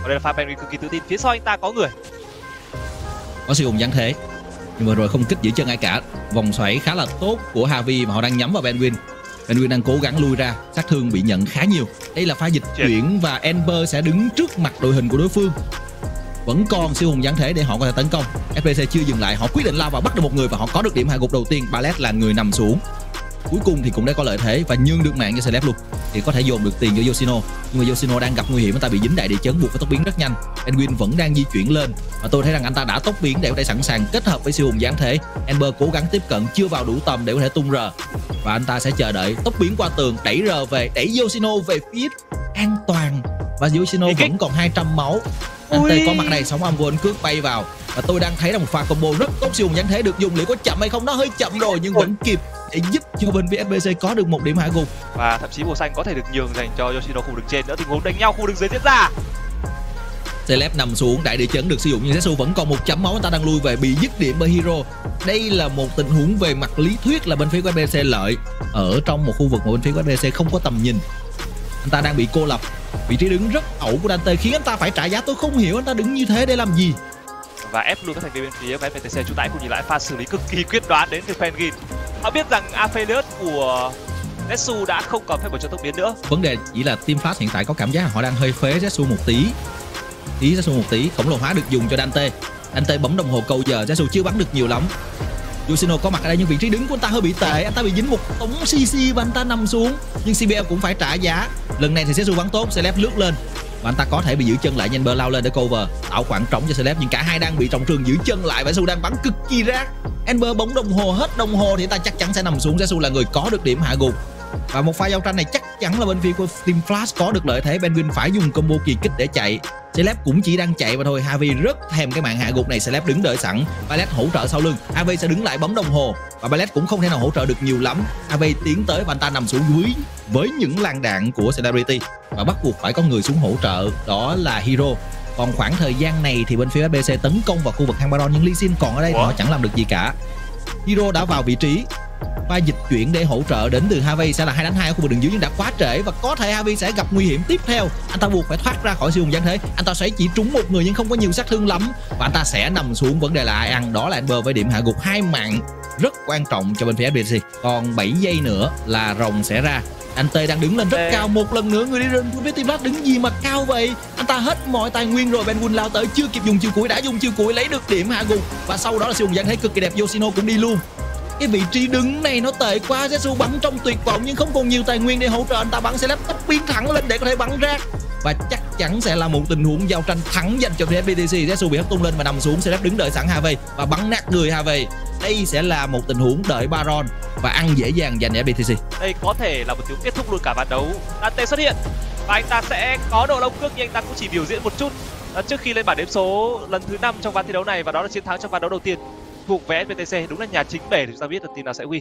Còn đây là pha Penguin cực kỳ tự tin. Phía sau anh ta có người. có siêu hùng giáng thế. Nhưng mà rồi không kích giữ chân ai cả. Vòng xoáy khá là tốt của Havi mà họ đang nhắm vào Benwin. Benwin đang cố gắng lui ra. Sát thương bị nhận khá nhiều. Đây là pha dịch Chết. chuyển và Ember sẽ đứng trước mặt đội hình của đối phương. Vẫn còn siêu hùng giáng thế để họ có thể tấn công. FPC chưa dừng lại. Họ quyết định lao vào bắt được một người và họ có được điểm hạ gục đầu tiên. Ballet là người nằm xuống. Cuối cùng thì cũng đã có lợi thế và nhường được mạng cho Celeb luôn thì có thể dồn được tiền cho Yoshino. Nhưng mà Yoshino đang gặp nguy hiểm anh ta bị dính đại địa chấn buộc phải tốc biến rất nhanh. Enwin vẫn đang di chuyển lên. Và tôi thấy rằng anh ta đã tốc biến để có thể sẵn sàng kết hợp với siêu hùng giáng thế. Ember cố gắng tiếp cận chưa vào đủ tầm để có thể tung R. Và anh ta sẽ chờ đợi tốc biến qua tường đẩy R về đẩy Yoshino về phía an toàn. Và Yoshino vẫn còn 200 máu. Anh. Tê có mặt đây sóng âm anh cước bay vào. Và tôi đang thấy là một pha combo rất tốt siêu hùng giáng thế được dùng. Liệu có chậm hay không? Nó hơi chậm rồi nhưng vẫn kịp để giúp cho bên FBC có được một điểm hạ gục. Và thậm chí màu xanh có thể được nhường dành cho Yoshino khu đường trên nữa. Tình huống đánh nhau khu đường dưới diễn ra. Celeb nằm xuống đại địa chấn được sử dụng nhưng Zetsu vẫn còn một chấm máu. Anh ta đang lui về bị dứt điểm bởi Hero đây là một tình huống về mặt lý thuyết là bên phía của FBC lợi. Ở trong một khu vực mà bên phía của FBC không có tầm nhìn. Anh ta đang bị cô lập. Vị trí đứng rất ẩu của Dante khiến anh ta phải trả giá. Tôi không hiểu anh ta đứng như thế để làm gì. Và ép luôn các thành viên bên phía FPTC chú tải cùng nhìn lại pha xử lý cực kỳ quyết đoán đến từ Penguin. Họ biết rằng Aphelios của jesu đã không còn phép một cho tốc biến nữa. vấn đề chỉ là Team Flash hiện tại có cảm giác là họ đang hơi phế Zetsu một tí. Tí Zetsu một tí, khổng lồ hóa được dùng cho Dante. Dante bấm đồng hồ câu giờ Zetsu chưa bắn được nhiều lắm. Yoshino có mặt ở đây, nhưng vị trí đứng của anh ta hơi bị tệ, anh ta bị dính một tống CC và anh ta nằm xuống. Nhưng CBL cũng phải trả giá. Lần này thì Zetsu bắn tốt, Celeb lướt lên. Và anh ta có thể bị giữ chân lại nhanh bơ lao lên để cover. Tạo khoảng trống cho Celeb, nhưng cả hai đang bị trọng thương giữ chân lại và jesu đang bắn cực kỳ rác. Ember bóng đồng hồ, hết đồng hồ thì ta chắc chắn sẽ nằm xuống. Zetsu là người có được điểm hạ gục. Và một pha giao tranh này chắc chắn là bên phía của Team Flash có được lợi thế. Benwin phải dùng combo kỳ kích để chạy. Celeb cũng chỉ đang chạy mà thôi. Harvey rất thèm cái mạng hạ gục này. Celeb đứng đợi sẵn. Ballet hỗ trợ sau lưng. Harvey sẽ đứng lại bấm đồng hồ. Và Ballet cũng không thể nào hỗ trợ được nhiều lắm. Harvey tiến tới và anh ta nằm xuống dưới với những làn đạn của Celebrity. Và bắt buộc phải có người xuống hỗ trợ. Đó là Hero còn khoảng thời gian này thì bên phía FBC tấn công vào khu vực hang Baron nhưng Lee Sin còn ở đây Ủa? họ chẳng làm được gì cả. Hero đã vào vị trí pha dịch chuyển để hỗ trợ đến từ Harvey sẽ là hai đánh hai ở khu vực đường dưới nhưng đã quá trễ và có thể Harvey sẽ gặp nguy hiểm tiếp theo. Anh ta buộc phải thoát ra khỏi siêu hùng giáng thế. Anh ta sẽ chỉ trúng một người nhưng không có nhiều sát thương lắm. Và anh ta sẽ nằm xuống vấn đề là ai ăn. Đó là Amber với điểm hạ gục hai mạng rất quan trọng cho bên phía FBC còn 7 giây nữa là rồng sẽ ra anh Tê đang đứng lên rất Ê. cao một lần nữa người đi lên phía team Black đứng gì mà cao vậy? Anh ta hết mọi tài nguyên rồi Ben Win lao tới chưa kịp dùng chiêu cuối đã dùng chiêu cuối lấy được điểm hạ gục và sau đó là siêu giáng thế cực kỳ đẹp Yoshino cũng đi luôn cái vị trí đứng này nó tệ quá Zetsu bắn trong tuyệt vọng, nhưng không còn nhiều tài nguyên để hỗ trợ. Anh ta bắn sẽ laptop biến thẳng lên để có thể bắn ra. Và chắc chắn sẽ là một tình huống giao tranh thắng dành cho phía FPTC Zetsu bị hất tung lên và nằm xuống, sẽ đứng đợi sẵn Harvey và bắn nát người Harvey. Đây sẽ là một tình huống đợi Baron và ăn dễ dàng dành cho FPTC Đây có thể là một tiếng kết thúc luôn cả ván đấu. Dante xuất hiện và anh ta sẽ có độ lông cước, nhưng anh ta cũng chỉ biểu diễn một chút. Trước khi lên bảng đếm số lần thứ năm trong ván thi đấu này và đó là chiến thắng trong ván đấu đầu tiên thuộc về SPTC đúng là nhà chính bể thì chúng ta biết được team nào sẽ win.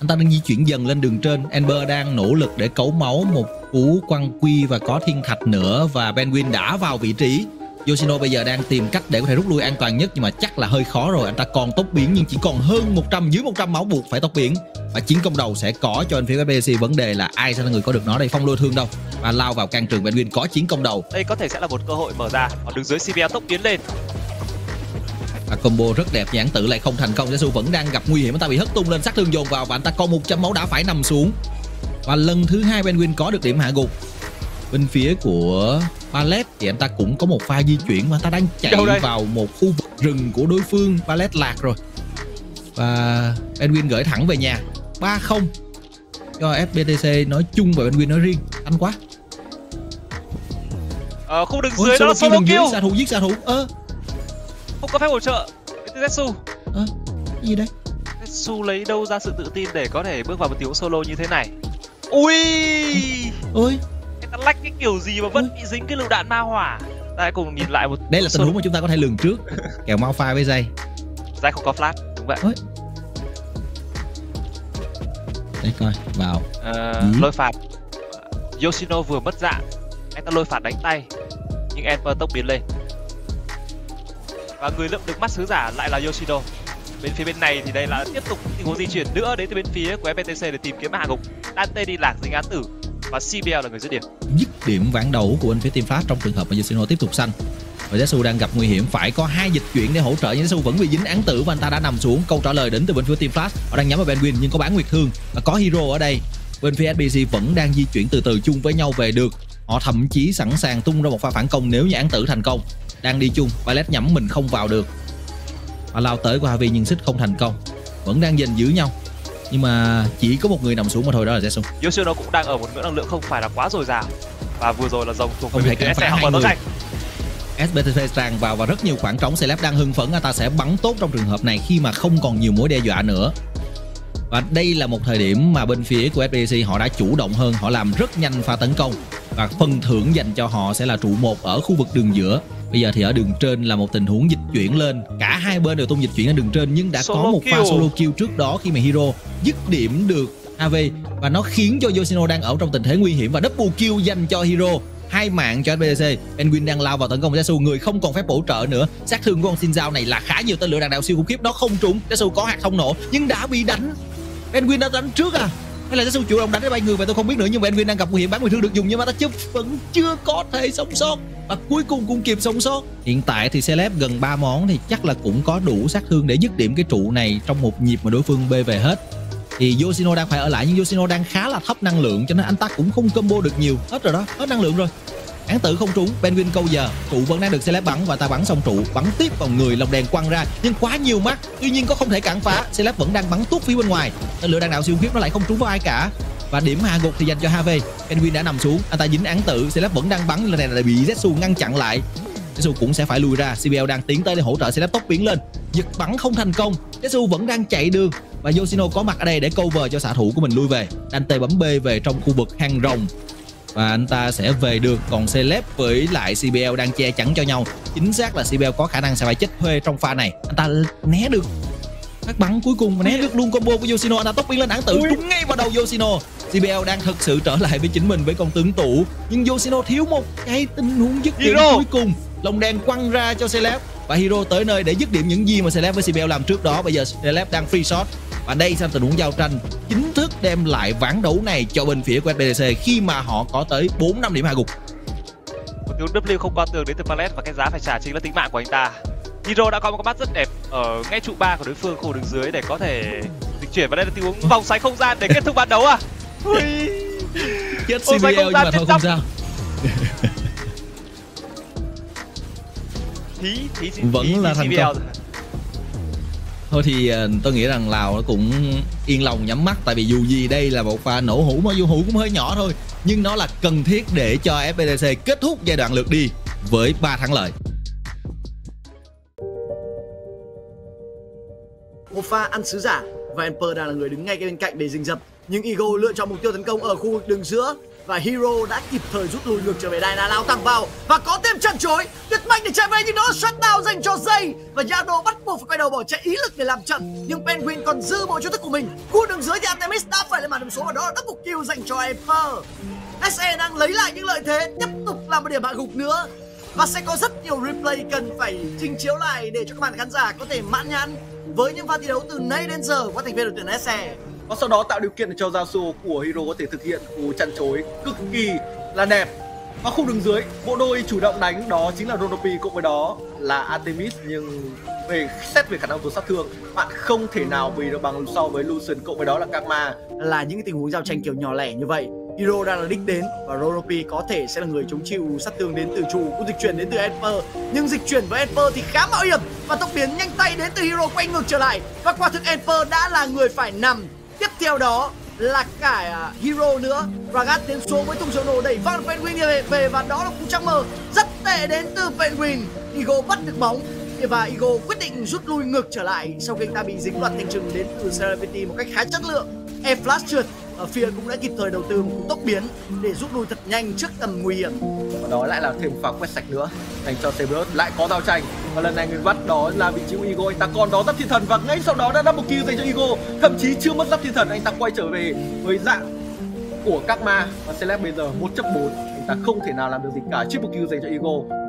anh ta đang di chuyển dần lên đường trên Amber đang nỗ lực để cấu máu một cú quăng quy và có thiên thạch nữa và Benwin đã vào vị trí Yoshino bây giờ đang tìm cách để có thể rút lui an toàn nhất nhưng mà chắc là hơi khó rồi. Anh ta còn tốc biến nhưng chỉ còn hơn 100 dưới 100 máu buộc phải tốc biến và chiến công đầu sẽ có cho bên phía FPC vấn đề là ai sẽ là người có được nó đây? Phong lôi thương đâu? Và lao vào can trường Benwin có chiến công đầu. Đây có thể sẽ là một cơ hội mở ra. Ở đường dưới CBL tốc biến lên. và combo rất đẹp nhưng án tự lại không thành công. Zetsu vẫn đang gặp nguy hiểm. Anh ta bị hất tung lên sát thương dồn vào và anh ta còn 100 máu đã phải nằm xuống. Và lần thứ hai Benwin có được điểm hạ gục. Bên phía của Ballet thì anh ta cũng có một pha di chuyển mà anh ta đang chạy vào một khu vực rừng của đối phương. Ballet lạc rồi. Và Benwin gửi thẳng về nhà. 3-0 cho FBTC nói chung và Benwin nói riêng. Anh quá. Ở khu đường Ôi, dưới đó là solo kill. xạ thủ giết xạ thủ. Ơ. Không có phép hỗ trợ. Zetsu. ơ cái gì đấy Zetsu lấy đâu ra sự tự tin để có thể bước vào một huống solo như thế này. Ui! ôi Lách cái kiểu gì mà vẫn bị dính cái lựu đạn ma hỏa. Ta cùng nhìn lại một đây là tình huống mà chúng ta có thể lường trước. Kèo mau pha với dây. Zai không có flash, đúng vậy. để coi vào. Ừ. lôi phạt. Yoshino vừa mất dạng. Anh ta lôi phạt đánh tay nhưng Emper tốc biến lên. Và người lượm được mắt sứ giả lại là Yoshino. Bên phía bên này thì đây là tiếp tục tình huống di chuyển nữa đến từ bên phía của FPTC để tìm kiếm hạ gục Dante đi lạc dính án tử và CBL là người dứt điểm. Dứt điểm ván đầu của bên phía team flash trong trường hợp mà Yoshino tiếp tục xanh và Jesu đang gặp nguy hiểm, phải có hai dịch chuyển để hỗ trợ, nhưng Jesu vẫn bị dính án tử và anh ta đã nằm xuống. Câu trả lời đến từ bên phía team flash, họ đang nhắm vào Benwin nhưng có bán nguyệt thương và có hero ở đây. Bên phía SBC vẫn đang di chuyển từ từ chung với nhau về được. Họ thậm chí sẵn sàng tung ra một pha phản công nếu như án tử thành công. Đang đi chung, Violet nhắm mình không vào được. Và lao tới qua Harvey nhưng xích không thành công. Vẫn đang giành giữ nhau nhưng mà chỉ có một người nằm xuống mà thôi đó là Zetsu Yoshino cũng đang ở một ngưỡng năng lượng không phải là quá dồi dào. Và vừa rồi là dòng thuộc Không về thể cản phá hai người. SBTV tràn vào và rất nhiều khoảng trống Celeb đang hưng phấn anh ta sẽ bắn tốt trong trường hợp này khi mà không còn nhiều mối đe dọa nữa. Và đây là một thời điểm mà bên phía của FPC họ đã chủ động hơn họ làm rất nhanh pha tấn công. Và phần thưởng dành cho họ sẽ là trụ một ở khu vực đường giữa bây giờ thì ở đường trên là một tình huống dịch chuyển lên. Cả hai bên đều tung dịch chuyển ở đường trên nhưng đã Solo có một pha kill. solo kill trước đó khi mà Hero dứt điểm được AV và nó khiến cho Yoshino đang ở trong tình thế nguy hiểm và double kill dành cho Hero. Hai mạng cho SBDC Penguin đang lao vào tấn công của Zetsu người không còn phép bổ trợ nữa. Sát thương của con Shinzao này là khá nhiều tên lửa đạn đạo siêu khủng khiếp. Nó không trúng. Zetsu có hạt không nổ nhưng đã bị đánh. Penguin đã đánh trước à hay là Zetsu chủ động đánh để bay người vậy tôi không biết nữa, nhưng mà Penguin đang gặp nguy hiểm, bán người thương được dùng nhưng mà ta chấp vẫn chưa có thể sống sót. Và cuối cùng cũng kịp sống sót. Hiện tại thì Celeb gần 3 món thì chắc là cũng có đủ sát thương để dứt điểm cái trụ này trong một nhịp mà đối phương bê về hết. Thì Yoshino đang phải ở lại, nhưng Yoshino đang khá là thấp năng lượng, cho nên anh ta cũng không combo được nhiều. Hết rồi đó, hết năng lượng rồi án tử không trúng Penguin câu giờ. Trụ vẫn đang được Celeb bắn và ta bắn xong trụ, bắn tiếp vào người lồng đèn quăng ra. Nhưng quá nhiều mắt, tuy nhiên có không thể cản phá, Celeb vẫn đang bắn tuốt phía bên ngoài. Tên lửa đạn đạo siêu khiếp nó lại không trúng vào ai cả. Và điểm hạ gục thì dành cho HV Penguin đã nằm xuống, anh ta dính án tử, Celeb vẫn đang bắn, lần này lại bị Zetsu ngăn chặn lại. Zetsu cũng sẽ phải lùi ra CBL đang tiến tới để hỗ trợ Celeb tốc biến lên. Giật bắn không thành công, Zetsu vẫn đang chạy đường. Và Yoshino có mặt ở đây để cover cho xạ thủ của mình lui về. Dante bấm B về trong khu vực hang rồng và anh ta sẽ về được còn Celeb với lại CBL đang che chắn cho nhau. Chính xác là CBL có khả năng sẽ phải chết thuê trong pha này. Anh ta né được. Phát bắn cuối cùng mà né được luôn combo của Yoshino. Anh ta tốc biến lên án tử trúng ngay vào đầu Yoshino. CBL đang thực sự trở lại với chính mình với con tướng tủ. Nhưng Yoshino thiếu một cái tình huống dứt điểm cuối cùng. Lồng đèn quăng ra cho Celeb. Và Hero tới nơi để dứt điểm những gì mà Celeb với CBL làm trước đó. Bây giờ Celeb đang free shot. Và đây sang tình huống giao tranh. Chính đem lại ván đấu này cho bên phía của SBDC khi mà họ có tới 4 năm điểm hạ gục. Một tiếng W không qua tường đến từ Pallet và cái giá phải trả chính là tính mạng của anh ta. Hero đã có một cái mắt rất đẹp ở ngay trụ ba của đối phương khu đường dưới để có thể dịch chuyển và đây là tình huống vòng xoáy không gian để kết thúc ván đấu à. Ui. chết CBL nhưng mà thôi không sao. Thí thí Vẫn thí, là thí thành công thôi thì ờ, tôi nghĩ rằng lào nó cũng yên lòng nhắm mắt, tại vì dù gì đây là một pha nổ hũ mà dù hũ cũng hơi nhỏ thôi, nhưng nó là cần thiết để cho FPTC kết thúc giai đoạn lượt đi với 3 thắng lợi. Một pha ăn sứ giả. Và Emper đang là người đứng ngay bên cạnh để rình rập nhưng Ego lựa chọn mục tiêu tấn công ở khu vực đường giữa và Hero đã kịp thời rút lui ngược trở về Dyna lao thẳng vào và có thêm trận chối. Tuyệt mạnh để chạy về nhưng đó là shutdown dành cho dây và Yano bắt buộc phải quay đầu bỏ chạy ý lực để làm trận. Nhưng Penguin còn dư bộ chiêu thức của mình. Khu đường dưới thì Artemis đã phải lên màn điểm số và đó là double kill dành cho Emperor. SE đang lấy lại những lợi thế, tiếp tục làm một điểm hạ gục nữa. Và sẽ có rất nhiều replay cần phải trình chiếu lại để cho các bạn khán giả có thể mãn nhãn với những pha thi đấu từ nay đến giờ của thành viên đội tuyển SE và sau đó tạo điều kiện để cho Yasuo của Hero có thể thực hiện cú chăn chối cực kỳ là đẹp. Và khung đường dưới, bộ đôi chủ động đánh đó chính là Ronopi cộng với đó là Artemis. Nhưng về, xét về khả năng tổn sát thương, bạn không thể nào bị được bằng so với Lucian cộng với đó là Karma. Là những tình huống giao tranh kiểu nhỏ lẻ như vậy. Hero đang là đích đến và Roropi có thể sẽ là người chống chịu sát thương đến từ chủ cũng dịch chuyển đến từ Esper. Nhưng dịch chuyển với Esper thì khá mạo hiểm và tốc biến nhanh tay đến từ Hero quay ngược trở lại. Và quả thực Esper đã là người phải nằm tiếp theo đó là cả à, Hero nữa. Ragat tiến xuống với tung dấu nổ đẩy văng Penguin về, về và đó là cú trăng mờ. Rất tệ đến từ Penguin. Ego bắt được bóng và Ego quyết định rút lui ngược trở lại sau khi anh ta bị dính loạt thanh trừng đến từ Serapity một cách khá chất lượng. E flash trượt ở phía cũng đã kịp thời đầu tư một cú tốc biến để rút lui thật nhanh trước tầm nguy hiểm. Và đó lại là thêm một pha quét sạch nữa. Dành cho Cerberus lại có giao tranh. Và lần này người bắt đó là vị trí của Ego anh ta còn đó giáp thiên thần và ngay sau đó đã double kill dành cho Ego thậm chí chưa mất giáp thiên thần, anh ta quay trở về với dạng của các ma và Celeb bây giờ 1.4 anh ta không thể nào làm được gì cả triple kill dành cho Ego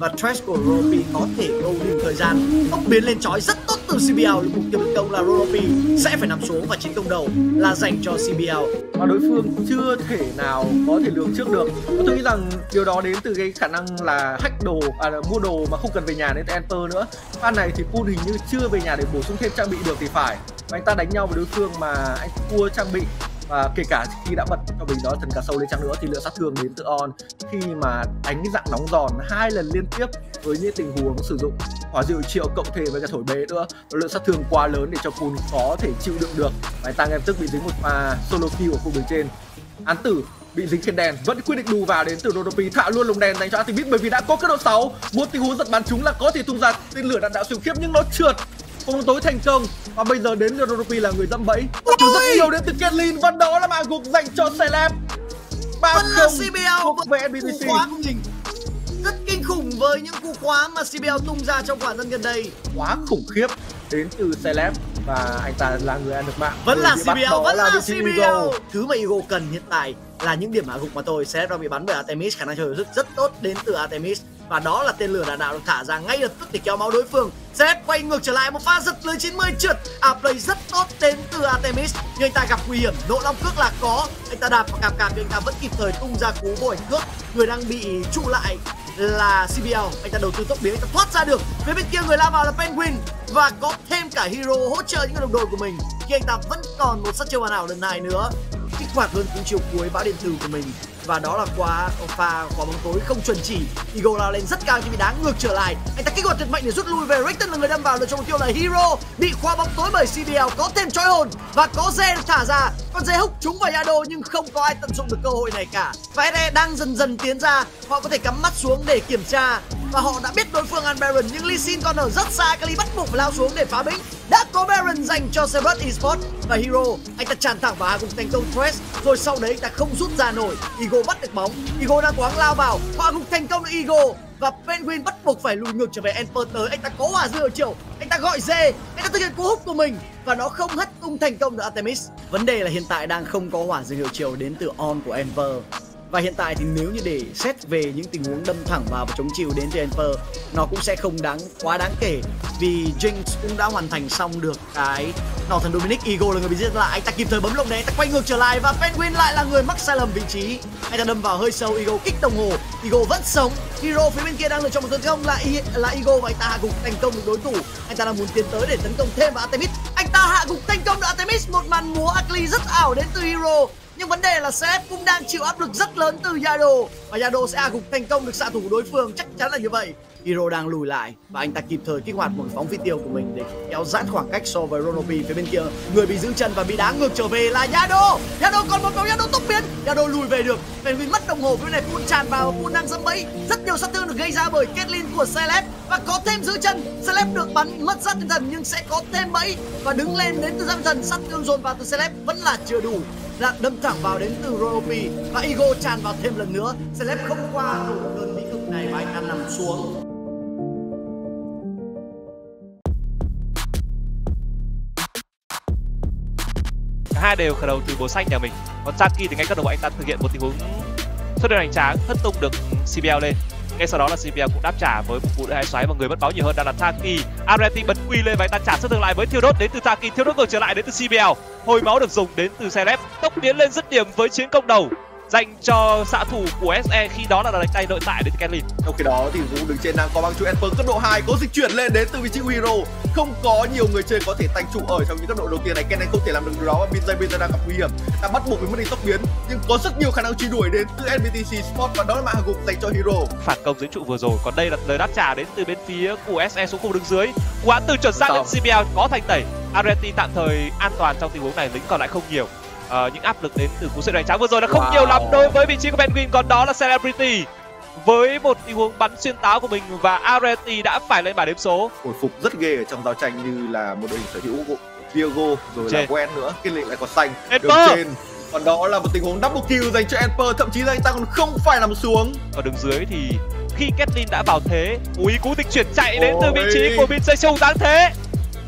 và trash của Rolopi có thể gâu thêm thời gian. Tốc biến lên chói rất tốt từ CBL mục tiêu tấn công là Rolopi sẽ phải nằm xuống và chiến công đầu là dành cho CBL và đối phương chưa thể nào có thể lường trước được. Và tôi nghĩ rằng điều đó đến từ cái khả năng là hack đồ à là mua đồ mà không cần về nhà đến Enter nữa. Pha này thì Pun hình như chưa về nhà để bổ sung thêm trang bị được thì phải. Và anh ta đánh nhau với đối phương mà anh thua trang bị và kể cả khi đã bật cho mình đó, thần cá sâu lên chăng nữa thì lượng sát thương đến từ on. Khi mà đánh dạng nóng giòn hai lần liên tiếp với những tình huống sử dụng hỏa diệu triệu cộng thêm với cả thổi bế nữa lượng sát thương quá lớn để cho cùn có thể chịu đựng được. Và tăng em tức bị dính một pha solo kill ở khu vực trên. Án tử bị dính trên đèn, vẫn quyết định đù vào đến từ Rodopi, thả luôn lồng đèn dành cho Artemis bởi vì đã có cấp độ 6 một tình huống giật bắn chúng là có thể tung ra tên lửa đạn đạo siêu khiếp nhưng nó trượt bóng tối thành công và bây giờ đến Rodopi là người dẫm bẫy. Trừ rất nhiều đến từ Ketlin và đó là màn gục dành cho Celeb. Ba là CBL thuộc về NBTC rất kinh khủng với những cú khóa mà CBL tung ra trong khoảng dân gần đây. Quá khủng khiếp đến từ Celeb và anh ta là người ăn được mạng. Vẫn là CBL vẫn là, là CBL thứ mà Eagle cần hiện tại là những điểm hạ gục mà tôi sẽ bị bắn bởi Artemis. Khả năng chơi rất rất tốt đến từ Artemis và đó là tên lửa đạn đạo được thả ra ngay lập tức để kéo máu đối phương. Zed quay ngược trở lại một pha giật lưới 90 trượt. À play rất tốt đến từ Artemis, nhưng anh ta gặp nguy hiểm. Nỗ long cước là có. Anh ta đạp và cạp cạp nhưng anh ta vẫn kịp thời tung ra cú bổ ảnh cước. Người đang bị trụ lại là CBL anh ta đầu tư tốc biến, anh ta thoát ra được. Phía bên kia người lao vào là Penguin. Và có thêm cả hero hỗ trợ những đồng đội của mình. Khi anh ta vẫn còn một sát chiêu hoàn hảo lần này nữa, kích hoạt luôn cú chiều cuối bão điện tử của mình và đó là quả pha, quả bóng tối không chuẩn chỉ. Eagle lao lên rất cao nhưng bị đá ngược trở lại. Anh ta kích hoạt tuyệt mệnh để rút lui về Richten là người đâm vào được trong mục tiêu là Hero. Bị khóa bóng tối bởi CBL có thêm chói hồn và có dê được thả ra. Con dê húc trúng vào Yado nhưng không có ai tận dụng được cơ hội này cả. Và SE đang dần dần tiến ra. Họ có thể cắm mắt xuống để kiểm tra. Và họ đã biết đối phương ăn Baron nhưng Lee Sin còn ở rất xa. Kali bắt buộc phải lao xuống để phá bĩnh đã có Baron dành cho Cerberus Esports và Hero. Anh ta tràn thẳng vào cùng thành công Thresh, rồi sau đấy anh ta không rút ra nổi. Igo bắt được bóng. Igo đang cố gắng lao vào. Họ gục thành công được Igo và Penguin bắt buộc phải lùi ngược trở về Emperor tới. Anh ta có hỏa dư ở chiều. Anh ta gọi dê. Anh ta thực hiện cú hút của mình. Và nó không hất tung thành công được Artemis. Vấn đề là hiện tại đang không có hỏa dư hiệu chiều đến từ on của Emperor và hiện tại thì nếu như để xét về những tình huống đâm thẳng vào và chống chịu đến Jennifer nó cũng sẽ không đáng quá đáng kể. Vì Jinx cũng đã hoàn thành xong được cái nỏ thần Dominic Eagle là người bị giết lại. Anh ta kịp thời bấm lồng đèn ta quay ngược trở lại và Penguin lại là người mắc sai lầm vị trí. Anh ta đâm vào hơi sâu Eagle kích đồng hồ. Eagle vẫn sống. Hero phía bên kia đang lựa chọn một tấn công là I, là Eagle và anh ta hạ gục thành công được đối thủ. Anh ta đang muốn tiến tới để tấn công thêm vào Artemis. Anh ta hạ gục thành công được Artemis. Một màn múa Akli rất ảo đến từ Hero nhưng vấn đề là CF cũng đang chịu áp lực rất lớn từ Yado. Và Yado sẽ hạ gục thành công được xạ thủ đối phương. Chắc chắn là như vậy. Hiro đang lùi lại và anh ta kịp thời kích hoạt một phóng phi tiêu của mình để kéo giãn khoảng cách so với Ronopi phía bên kia. Người bị giữ chân và bị đá ngược trở về là Yado! Yado còn một cầu, Yado tốc biến! Yado lùi về được Penguin mất đồng hồ bên này pun tràn vào Pun đang dẫm bẫy. Rất nhiều sát thương được gây ra bởi Caitlyn của Celeb và có thêm giữ chân. Celeb được bắn mất sát tinh thần nhưng sẽ có thêm bẫy và đứng lên đến từ giáp thần sát thương dồn vào từ Celeb vẫn là chưa đủ. Là đâm thẳng vào đến từ Ropi và Ego tràn vào thêm lần nữa. Celeb không qua đủ cơn bí cực này và anh ta nằm xuống. Hai đều khởi đầu từ bố xanh nhà mình. Còn Saki thì ngay các đầu anh ta thực hiện một tình huống xuất hiện hành tráng, hất tung được CBL lên. Ngay sau đó là CBL cũng đáp trả với một cú đỡ hai xoáy và người mất máu nhiều hơn đang là Taki Areti bật quy lên và anh ta trả sức thương lại với thiêu đốt. Đến từ Taki thiêu đốt ngược trở lại đến từ CBL hồi máu được dùng đến từ Celeb tốc biến lên dứt điểm với chiến công đầu dành cho xạ thủ của SE khi đó là đánh tay nội tại đến Kenlin. Trong khi đó thì Vũ đứng trên đang có băng trụ Emperor cấp độ 2 có dịch chuyển lên đến từ vị trí Hero. Không có nhiều người chơi có thể tanh trụ ở trong những cấp độ đầu tiên này. Kennen không thể làm được điều đó và Binzai giờ đang gặp nguy hiểm. đã bắt buộc phải mất đi tốc biến nhưng có rất nhiều khả năng truy đuổi đến từ NBTC Sport và đó là hạ gục dành cho Hero. Phản công dưới trụ vừa rồi còn đây là lời đáp trả đến từ bên phía của SE xuống khu đứng dưới. Quán từ chuẩn xác đến CBL có thành tẩy. Areti tạm thời an toàn trong tình huống này lính còn lại không nhiều uh, những áp lực đến từ cú sút đánh trắng vừa rồi là không wow. nhiều lắm. Đối với vị trí của Penguin còn đó là Celebrity. Với một tình huống bắn xuyên táo của mình và Areti đã phải lên bảng đếm số. Hồi phục rất ghê ở trong giao tranh như là một đội hình sở hữu Diego rồi trên. là Gwen nữa. Cái lệnh lại có xanh. Đường trên. Còn đó là một tình huống double kill dành cho Emper thậm chí là anh ta còn không phải nằm xuống. Ở đường dưới thì khi Kathleen đã vào thế úi cú dịch chuyển chạy đến từ vị trí của bên Seixu đáng thế.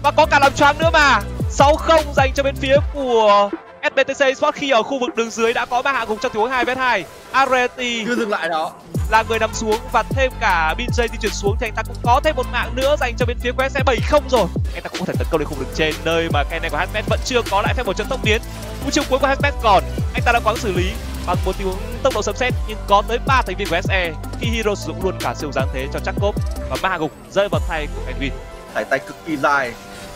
Và có cả làm choáng nữa mà. 6-0 dành cho bên phía của SBTC Esports khi ở khu vực đường dưới đã có ba hạ gục trong tình huống 2 vs 2 Areti chưa dừng lại đó. là người nằm xuống và thêm cả Binjay di chuyển xuống thì anh ta cũng có thêm một mạng nữa dành cho bên phía của SE 70 rồi. Anh ta cũng có thể tấn công lên khu vực trên nơi mà cái này của Hazmet vẫn chưa có lại phép một trận tốc biến. Cú chiêu cuối của Hazmet còn anh ta đã có xử lý bằng một tình huống tốc độ sấm sét nhưng có tới ba thành viên của SE khi Hero sử dụng luôn cả siêu giáng thế cho Jacob và ma gục rơi vào tay của Penguin sải tay cực kỳ dài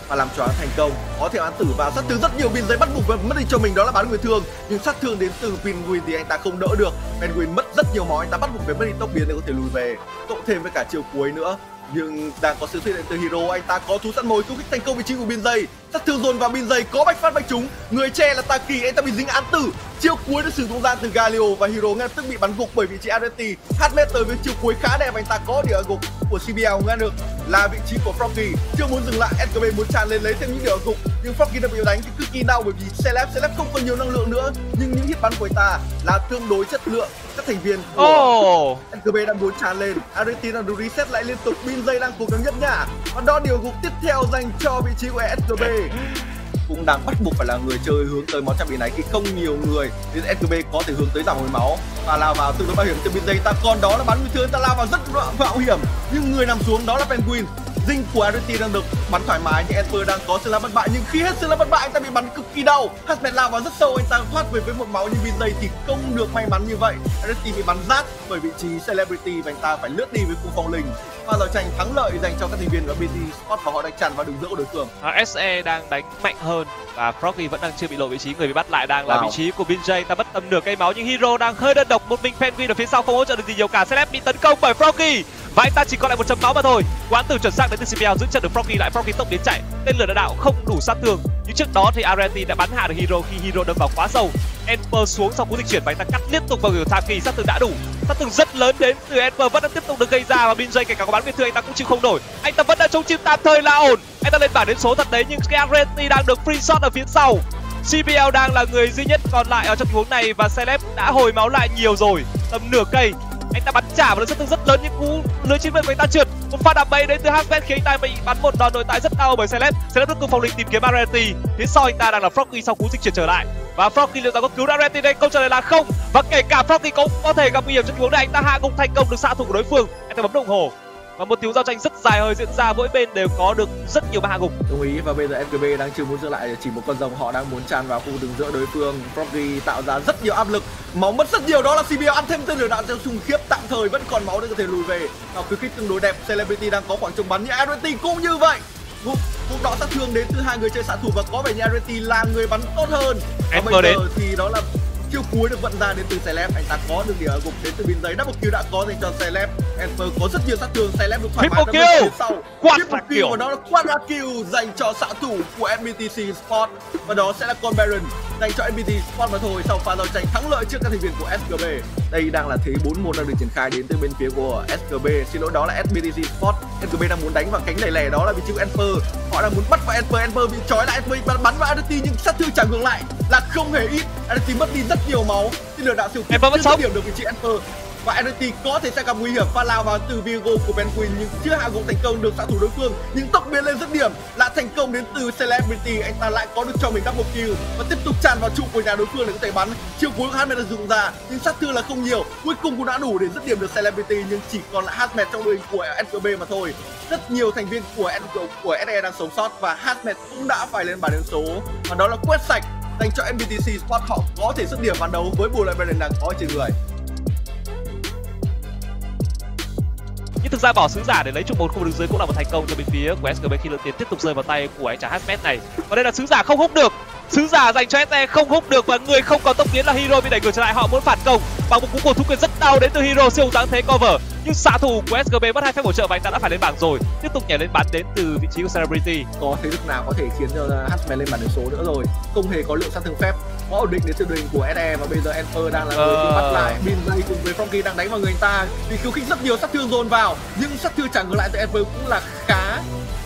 và làm choáng thành công. Có thể án tử và sát thương rất nhiều pin giấy bắt buộc và mất đi cho mình, đó là bán người thương. Nhưng sát thương đến từ penguin thì anh ta không đỡ được. Penguin mất rất nhiều máu, anh ta bắt buộc phải mất đi tốc biến để có thể lùi về. Cộng thêm với cả chiều cuối nữa nhưng đang có sự xuất hiện từ hero anh ta có thú săn mồi công kích thành công vị trí của biên dây. Sát thương dồn vào biên dây, có bạch phát bạch trúng. Người che là taki, anh ta bị dính án tử. Chiêu cuối được sử dụng ra từ galio và hero ngay lập tức bị bắn gục bởi vị trí areti. Hmet tới với chiêu cuối khá đẹp, anh ta có địa gục của cbl ngăn được là vị trí của Froggy chưa muốn dừng lại SKB muốn tràn lên lấy thêm những điểm gục nhưng đã bị đánh thì cực kỳ đau bởi vì Celeb Celeb không còn nhiều năng lượng nữa. Nhưng những hit bắn của anh ta là tương đối chất lượng. Các thành viên của oh. SKB đang muốn tràn lên. Argentina được reset lại liên tục. Bin dây đang cố gắng nhất nhả. Và đó điều gục tiếp theo dành cho vị trí của SKB cũng đang bắt buộc phải là người chơi hướng tới máu trang bị này khi không nhiều người. Thì SKB có thể hướng tới giảm hồi máu. Và lao vào tương đối bảo hiểm từ bên dây. Ta còn đó là bắn nguy thương ta lao vào rất mạo hiểm. Nhưng người nằm xuống đó là Penguin dinh của Arity đang được bắn thoải mái nhưng Emper đang có sự làm bất bại. Nhưng khi hết sự làm bất bại anh ta bị bắn cực kỳ đau. Hasmet lao vào rất sâu anh ta thoát về với một máu nhưng Vin thì không được may mắn như vậy. Arity bị bắn rát bởi vị trí Celebrity và anh ta phải lướt đi với cung phong linh. Và giao tranh thắng lợi dành cho các thành viên của BT Sport và họ đang chặn vào đường giữa của đối phương à, SE đang đánh mạnh hơn và Froggy vẫn đang chưa bị lộ vị trí. Người bị bắt lại đang là wow. vị trí của Binjay ta mất tầm nửa cây máu nhưng Hero đang hơi đơn độc. Một mình Penguin ở phía sau không hỗ trợ được gì nhiều cả. Celeb bị tấn công bởi Froggy và anh ta chỉ còn lại một chấm máu mà thôi. Quán từ chuẩn xác đến từ CPL giữ chân được Froggy lại Froggy tốc biến chạy. Tên lửa đạn đạo không đủ sát thương. Nhưng trước đó thì Arenti đã bắn hạ được Hero khi Hero đâm vào quá sâu. Emper xuống sau cú dịch chuyển và anh ta cắt liên tục vào người Taki sát thương đã đủ. Sát thương rất lớn đến từ Emper vẫn đang tiếp tục được gây ra và Binjay kể cả có bắn bị thương anh ta cũng chịu không nổi. Anh ta vẫn đang chống chịu tạm thời là ổn. Anh ta lên bảng đến số thật đấy, nhưng cái Arenti đang được free shot ở phía sau. CPL đang là người duy nhất còn lại ở trong tình huống này và Celeb đã hồi máu lại nhiều rồi. Tầm nửa cây anh ta bắn trả và sát thương rất lớn nhưng cú lưới chiến vệ của anh ta trượt. Một pha đạp bay đến từ Hasbet khiến anh ta bị bắn một đòn nội tại rất đau bởi Celeb. Celeb rất cùng phòng linh tìm kiếm Areti. Phía sau anh ta đang là Froggy sau cú dịch chuyển trở lại. Và Froggy liệu rằng có cứu Areti đây? Câu trả lời là không. Và kể cả Froggy cũng có thể gặp nguy hiểm trong tình huống này. Anh ta hạ gục thành công được xạ thủ của đối phương. Anh ta bấm đồng hồ và một tiếng giao tranh rất dài hơi diễn ra mỗi bên đều có được rất nhiều ba gục đồng ý và bây giờ FGB đang chưa muốn giữ lại chỉ một con rồng họ đang muốn tràn vào khu đường giữa đối phương. Froggy tạo ra rất nhiều áp lực máu mất rất nhiều đó là CBL ăn thêm tên lửa đạn theo khủng khiếp tạm thời vẫn còn máu để có thể lùi về. Và cứ kích tương đối đẹp Celebrity đang có khoảng trống bắn nhưng Arenti cũng như vậy. Vụ, vụ đó sát thương đến từ hai người chơi xạ thủ và có vẻ như Arenti là người bắn tốt hơn. Và bây giờ thì đó là chiêu cuối được vận ra đến từ Celeb anh ta có được điểm gục đến từ biên giới. Double kill đã có dành cho Celeb Emper có rất nhiều sát thương. Celeb được thoải mái kill! sau. Triple kill và đó là quadra kill dành cho xạ thủ của MBTC Sport. Và đó sẽ là con Baron dành cho MBT Sport mà thôi. Sau pha giao tranh thắng lợi trước các thành viên của SKB đây đang là thế 4-1 đang được triển khai đến từ bên phía của SKB xin lỗi đó là SBTC Sport. SKB đang muốn đánh vào cánh lẻ lẻ đó là vị trí của Emper họ đang muốn bắt vào Emper Emper bị trói lại. Emper bắn, bắn vào Aditi nhưng sát thương chẳng ngừng lại là không hề ít. Aditi mất đi rất nhiều máu. Thì lừa đạo siêu em vẫn sống điểm được vị trí Emper và Energy có thể sẽ gặp nguy hiểm pha lao vào từ Vigo của Penguin nhưng chưa hạ gục thành công được xạ thủ đối phương. Nhưng tốc biến lên rất điểm là thành công đến từ Celebrity. Anh ta lại có được cho mình double kill và tiếp tục tràn vào trụ của nhà đối phương để có thể bắn. Chiêu cuối của Hazmet được dùng ra nhưng sát thương là không nhiều. Cuối cùng cũng đã đủ để dứt điểm được Celebrity nhưng chỉ còn lại Hazmet trong đội hình của SKB mà thôi. Rất nhiều thành viên của của SE đang sống sót và Hazmet cũng đã phải lên bảng điểm số. Và đó là quét sạch dành cho MBTC Sport họ có thể dứt điểm ván đấu với bù lại đang có trên người. Nhưng thực ra bỏ sứ giả để lấy trụ một khu vực dưới cũng là một thành công cho bên phía của SKB khi lượng tiền tiếp tục rơi vào tay của anh chàng Hasmet này. Và đây là sứ giả không hút được sứ giả dành cho SE không hút được và người không có tốc biến là Hero bị đẩy ngược trở lại. Họ muốn phản công. Bằng một cú cổ thú quyền rất đau đến từ Hero siêu dáng thế cover. Nhưng xạ thủ của SKB mất hai phép hỗ trợ và anh ta đã phải lên bảng rồi. Tiếp tục nhảy lên bắn đến từ vị trí của Celebrity. Có thế lực nào có thể khiến cho Hasmet lên bảng điểm số nữa rồi. Không hề có lượng sát thương phép. Có ổn định đến từ đội hình của SE và bây giờ Emper đang là người ờ... bắt lại. Bin dây cùng với Frankie đang đánh vào người anh ta. Vì khiêu khích rất nhiều sát thương dồn vào. Nhưng sát thương chẳng ngược lại từ Emper cũng là khá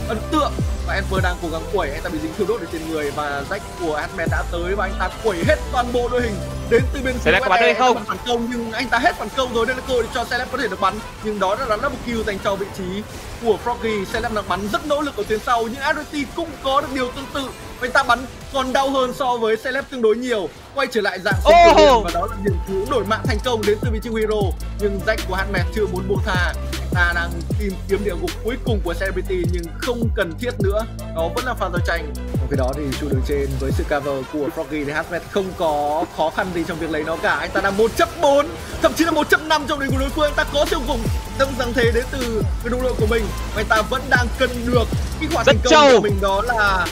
ấn tượng và Emper đang cố gắng quẩy anh ta bị dính thiêu đốt ở trên người và rách của Hatman đã tới và anh ta quẩy hết toàn bộ đội hình đến từ bên phía của SE không? phản công nhưng anh ta hết phản công rồi đây là cơ hội cho Celeb có thể được bắn. Nhưng đó là double kill dành cho vị trí của Froggy. Celeb đang bắn rất nỗ lực ở tuyến sau nhưng Arity cũng có được điều tương tự. Anh ta bắn còn đau hơn so với celeb tương đối nhiều. Quay trở lại dạng oh! và đó là điểm cứu đổi mạng thành công đến từ vị trí hero. Nhưng danh của Handmed chưa muốn buông tha ta đang tìm kiếm địa ngục cuối cùng của celebrity nhưng không cần thiết nữa. Đó vẫn là pha giao tranh. Trong khi đó thì trụ đường trên với sự cover của Froggy thì Handmed không có khó khăn gì trong việc lấy nó cả. Anh ta đang 1.4 thậm chí là 1.5 trong đường của đối phương. Anh ta có siêu vùng trong rằng thế đến từ cái đồng đội của mình. Và anh ta vẫn đang cân được kích hoạt Rất thành công của mình đó là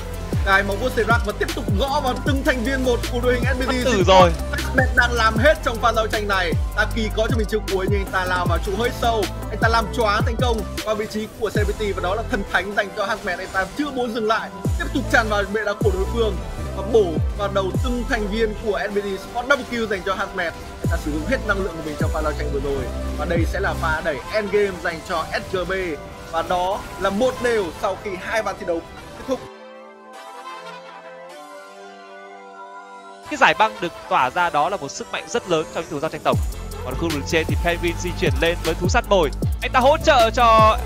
cái máu của Serac và tiếp tục gõ vào từng thành viên một của đội hình Bất tử rồi. Ahmed đang làm hết trong pha giao tranh này. Taki có cho mình chiêu cuối nhưng anh ta lao vào trụ hơi sâu. Anh ta làm choáng thành công vào vị trí của Celebrity và đó là thần thánh dành cho Ahmed anh ta chưa muốn dừng lại tiếp tục tràn vào bệ đá của đối phương và bổ vào đầu từng thành viên của NBT Sport double kill dành cho anh ta sử dụng hết năng lượng của mình trong pha giao tranh vừa rồi. Và đây sẽ là pha đẩy endgame dành cho SGB và đó là một đều sau khi hai ván thi đấu cái giải băng được tỏa ra đó là một sức mạnh rất lớn trong những thú giao tranh tổng. Còn khu vực trên thì Penguin di chuyển lên với thú săn mồi anh ta hỗ trợ cho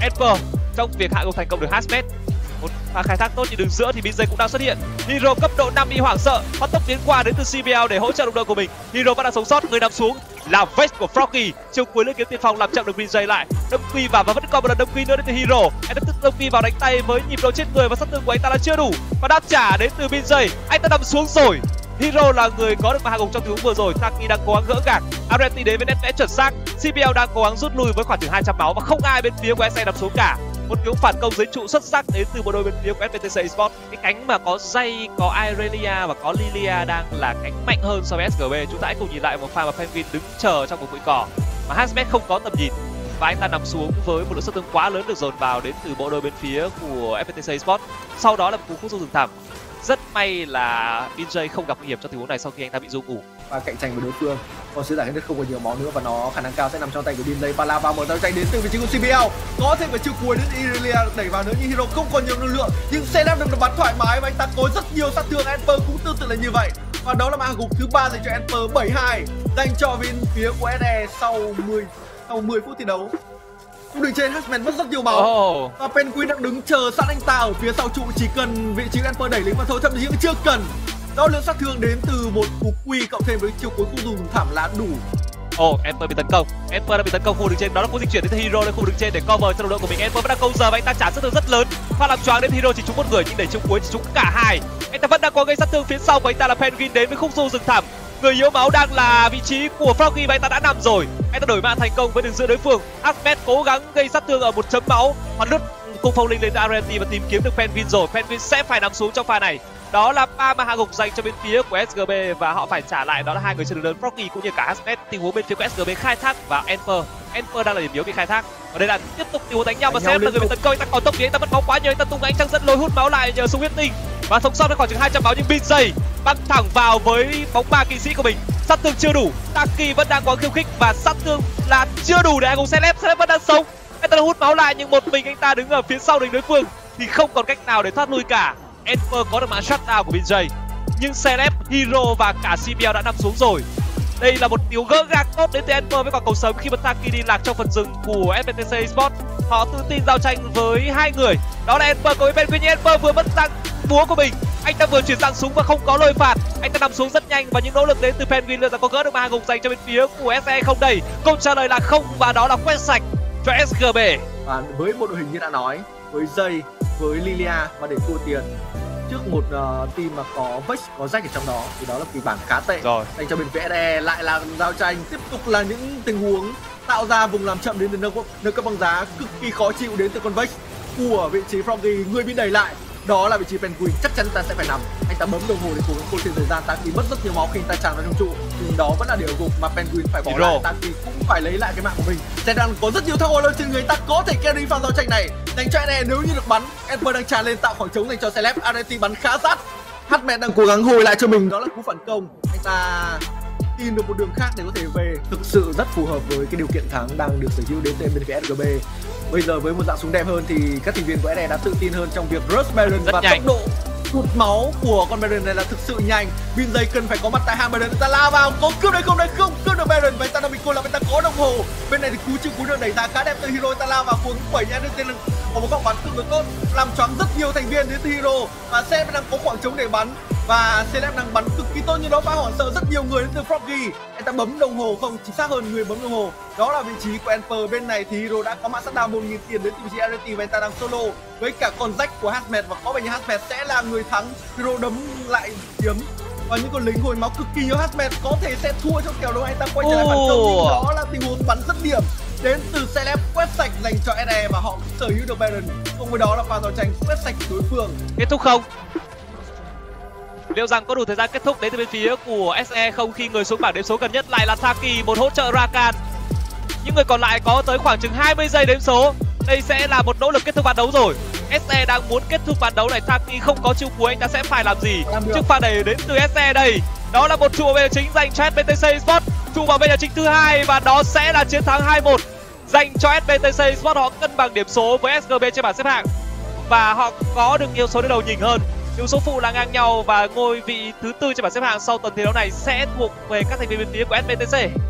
Emperor trong việc hạ gục thành công được Hasmet một pha khai thác tốt như đường giữa thì BJ cũng đang xuất hiện. Hero cấp độ 5 bị hoảng sợ, phát tốc tiến qua đến từ CBL để hỗ trợ đồng đội của mình. Hero vẫn đang sống sót, người nằm xuống. Là vest của Froggy chiều cuối lưỡi kiếm tiền phòng làm chậm được BJ lại. Đâm quy vào và vẫn còn một lần đâm quy nữa đến từ Hero. Anh ta tức đâm quy vào đánh tay với nhịp độ trên người và sát thương của anh ta là chưa đủ. Và đáp trả đến từ BJ anh ta nằm xuống rồi. Hero là người có được hạ gục trong tình huống vừa rồi. Taki đang cố gắng gỡ gạc Areti đến với nét vẽ chuẩn xác. CPL đang cố gắng rút lui với khoảng chừng 200 máu và không ai bên phía của SE đập xuống cả. Một tiếng phản công dưới trụ xuất sắc đến từ bộ đôi bên phía của FPTC Esports. Cái cánh mà có dây có Irelia và có Lilia đang là cánh mạnh hơn so với SGB chúng ta hãy cùng nhìn lại một pha mà Penguin đứng chờ trong một bụi cỏ mà Hasmet không có tầm nhìn. Và anh ta nằm xuống với một lượng sát thương quá lớn được dồn vào đến từ bộ đôi bên phía của FPTC Esports. Sau đó là một cú khúc rừng thẳm rất may là dj không gặp nguy hiểm trong tình huống này sau khi anh ta bị du ngủ. Và cạnh tranh với đối phương. Còn sứ giả hết đất không còn nhiều máu nữa và nó khả năng cao sẽ nằm trong tay của dj và lao vào một giao tranh đến từ vị trí của CBL có thể phải chiêu cuối đến Irelia đẩy vào nữa, nhưng Hero không còn nhiều năng lượng. Nhưng Selam được bắn thoải mái và anh ta có rất nhiều sát thương. Emper cũng tương tự là như vậy. Và đó là mã gục thứ ba dành cho Emper 72 dành cho bên phía của SE sau 10 sau 10 phút thi đấu. Cung đường trên Hashman mất rất nhiều máu oh. và Penguin đang đứng chờ sẵn anh ta ở phía sau trụ chỉ cần vị trí Emper đẩy lính mà thôi thậm chí cũng chưa cần đó lượng sát thương đến từ một cú quy cộng thêm với chiều cuối không dùng thảm là đủ Ồ, oh, Emper bị tấn công. Emper đã bị tấn công khu vực trên. Đó là cú di chuyển đến Hero lên khu vực trên để cover cho đồng đội của mình. Emper vẫn đang câu giờ và anh ta trả sát thương rất lớn. Pha làm choáng đến Hero chỉ trúng một người nhưng để trúng cuối chỉ trúng cả hai. Anh ta vẫn đang có gây sát thương phía sau của anh ta là Penguin đến với khúc du rừng thẳm. Người yếu máu đang là vị trí của Froggy và anh ta đã nằm rồi. Anh ta đổi mạng thành công với đường giữa đối phương. Ahmed cố gắng gây sát thương ở một chấm máu. Hoàn lướt cung phong linh lên Arenti và tìm kiếm được Penguin rồi. Penguin sẽ phải nằm xuống trong pha này. Đó là ba mà hạ gục dành cho bên phía của SGB và họ phải trả lại. Đó là hai người trên đường lớn Froggy cũng như cả Hasmet tình huống bên phía của SGB khai thác và Emper Emper đang là điểm yếu bị khai thác. Và đây là tiếp tục tình huống đánh nhau và xem là người bị tấn công. Anh ta còn tốc biến anh ta mất máu quá nhiều. Anh ta tung ánh trăng dẫn lối hút máu lại nhờ súng huyết tinh và sống sót được khoảng chừng 200 máu nhưng bin dày băng thẳng vào với bóng ba kỵ sĩ của mình. Sát thương chưa đủ Taki vẫn đang có khiêu khích và sát thương là chưa đủ để anh cùng Celeb Celeb vẫn đang sống. Anh ta hút máu lại nhưng một mình anh ta đứng ở phía sau đỉnh đối phương thì không còn cách nào để thoát lui cả. Emper có được mã shutdown của BJ nhưng Celeb, Hero và cả CBL đã nằm xuống rồi đây là một điều gỡ gạc tốt đến từ Enver với quả cầu sớm khi mà Taki đi lạc trong phần rừng của FPTC Esports họ tự tin giao tranh với hai người. Đó là Enver cùng với Penguin nhưng vừa mất tăng búa của mình. Anh ta vừa chuyển sang súng và không có lời phạt. Anh ta nằm xuống rất nhanh và những nỗ lực đến từ Penguin liệu rằng có gỡ được ba gục dành cho bên phía của SE không đầy câu trả lời là không và đó là quét sạch cho SGB và với một đội hình như đã nói, với dây với Lilia và để thua tiền trước một uh, team mà có Vex có Jack ở trong đó thì đó là kịch bản khá tệ. Rồi. Dành cho bên phía SE lại là giao tranh tiếp tục là những tình huống tạo ra vùng làm chậm đến từ nâng, nâng cấp băng giá cực kỳ khó chịu đến từ con Vex của vị trí Froggy. Người bị đẩy lại đó là vị trí Penguin chắc chắn ta sẽ phải nằm. Anh ta bấm đồng hồ để cố gắng thời gian Taki mất rất nhiều máu khi ta tràn vào trong trụ. Nhưng đó vẫn là điều gục mà Penguin phải bỏ Hero. lại. Taki cũng phải lấy lại cái mạng của mình. Sedan có rất nhiều thăng hoa lên trên người ta có thể carry pha giao tranh này. Đánh cho này nếu như được bắn Emper đang tràn lên tạo khoảng trống dành cho Celeb. Areti bắn khá sát. Hatman đang cố gắng hồi lại cho mình. Đó là cú phản công. Anh ta tìm được một đường khác để có thể về. Thực sự rất phù hợp với cái điều kiện thắng đang được sở hữu đến từ bên phía SGB bây giờ với một dạng súng đẹp hơn thì các thành viên của SE đã tự tin hơn trong việc rush Baron Rất và nhanh. tốc độ hút máu của con Baron này là thực sự nhanh. Vin dây cần phải có mặt tại hàng Baron. Ta lao vào có cướp đây không đây? Không cướp được Baron. Và ta đang bị cô là ta có đồng hồ. Bên này thì cú chịu cú đường đẩy ra khá đẹp từ Hero. Ta lao vào cuốn quẩy nhá đến tên có một góc bắn cực được tốt. Làm choáng rất nhiều thành viên đến từ Hero. Và Seth đang có khoảng trống để bắn và Celeb đang bắn cực kỳ tốt như đó và hoảng sợ rất nhiều người đến từ Froggy. Anh ta bấm đồng hồ không chính xác hơn người bấm đồng hồ. Đó là vị trí của Emperor bên này thì Hero đã có mã sát đào 1.000 tiền đến từ vị trí Arity và anh ta đang solo với cả con rách của Hazmet và có vẻ như Hazmet sẽ là người thắng. Hero đấm lại kiếm. Và những con lính hồi máu cực kỳ nhiều Hazmet có thể sẽ thua trong kèo đấu. Anh ta quay trở lại phản công nhưng đó là tình huống bắn rất điểm đến từ Celeb quét sạch dành cho SE và họ sở hữu được Baron. Cùng với đó là pha giao tranh quét sạch đối phương. Kết thúc không liệu rằng có đủ thời gian kết thúc đến từ bên phía của se không khi người xuống bảng đếm số gần nhất lại là Taki một hỗ trợ Rakan. Những người còn lại có tới khoảng chừng 20 giây đếm số. Đây sẽ là một nỗ lực kết thúc ván đấu rồi. Se đang muốn kết thúc ván đấu này. Taki không có chiêu cuối anh ta sẽ phải làm gì? Trước pha đẩy đến từ se đây đó là một trụ bảo vệ chính dành cho SBTC Sport. Trụ bảo vệ nhà chính thứ hai và đó sẽ là chiến thắng 2-1 dành cho SBTC Sport. Họ cân bằng điểm số với SGB trên bảng xếp hạng và họ có được nhiều số đi đầu nhỉnh hơn Yếu số phụ là ngang nhau và ngôi vị thứ tư trên bảng xếp hạng sau tuần thi đấu này sẽ thuộc về các thành viên bên phía của SBTC.